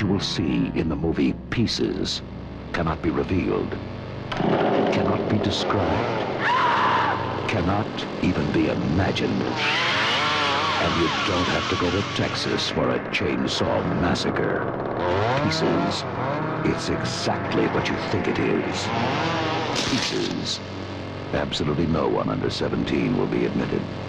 You will see in the movie Pieces cannot be revealed, cannot be described, cannot even be imagined. And you don't have to go to Texas for a chainsaw massacre. Pieces. It's exactly what you think it is. Pieces. Absolutely no one under 17 will be admitted.